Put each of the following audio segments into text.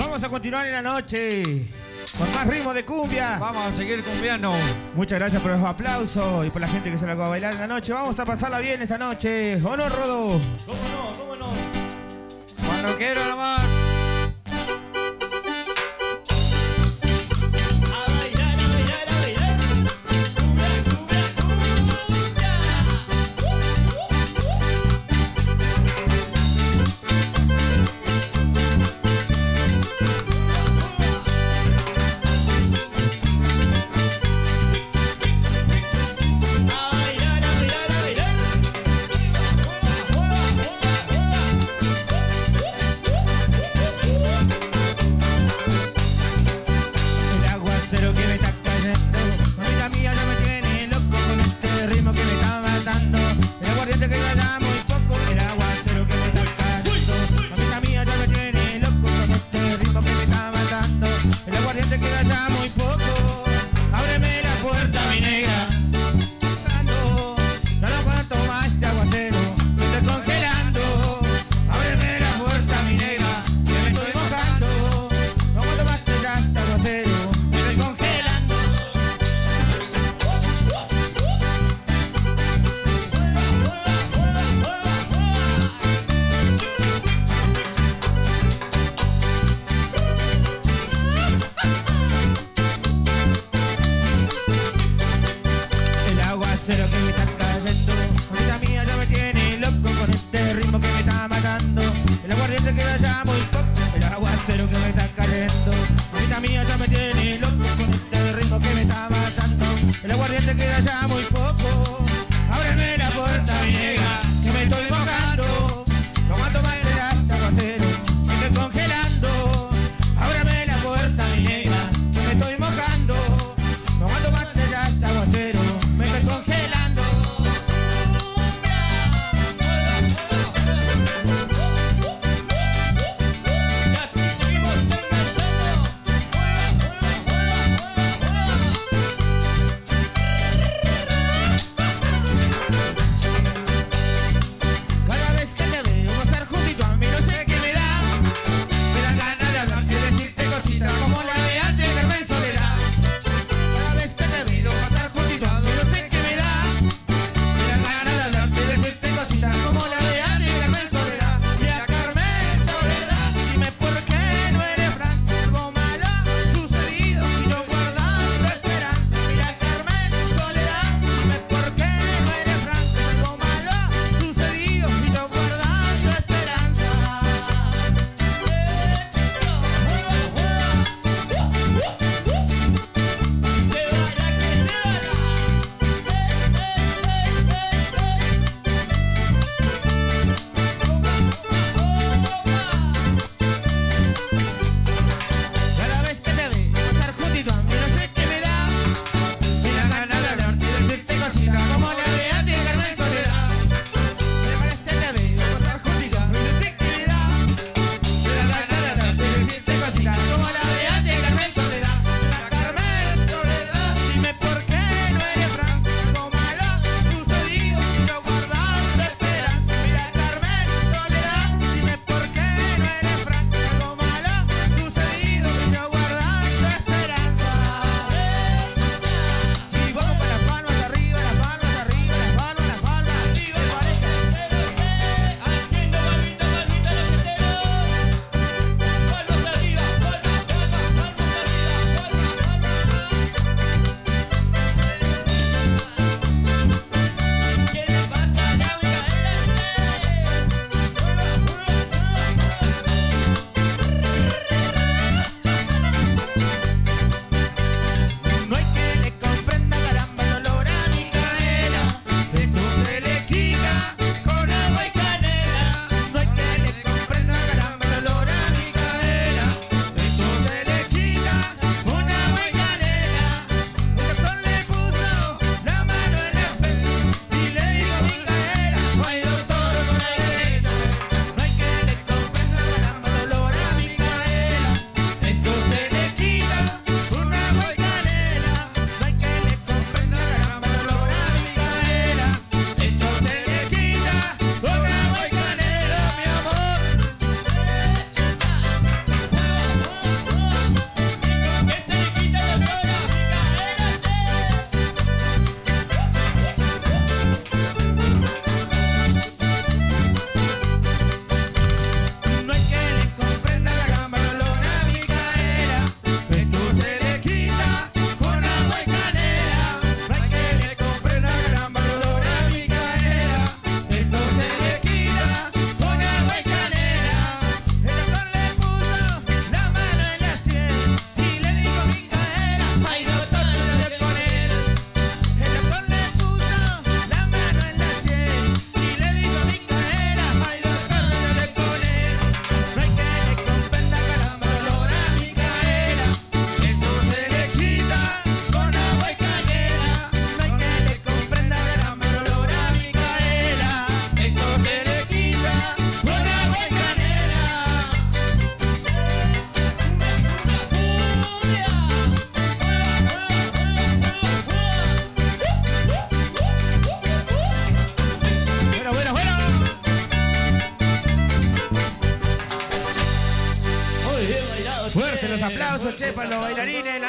Vamos a continuar en la noche. Con más ritmo de cumbia. Vamos a seguir cumbiando. Muchas gracias por los aplausos y por la gente que se largó a bailar en la noche. Vamos a pasarla bien esta noche. ¿O no, Rodo? ¿Cómo no? ¿Cómo no? Cuando quiero nomás. Bailarines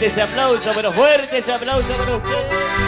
Fuerte ese aplauso, pero fuerte ese aplauso para ustedes.